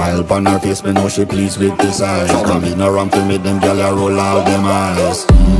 Smile upon her face, me know she pleased with this eyes Come in around to me, them gyal a roll out them eyes.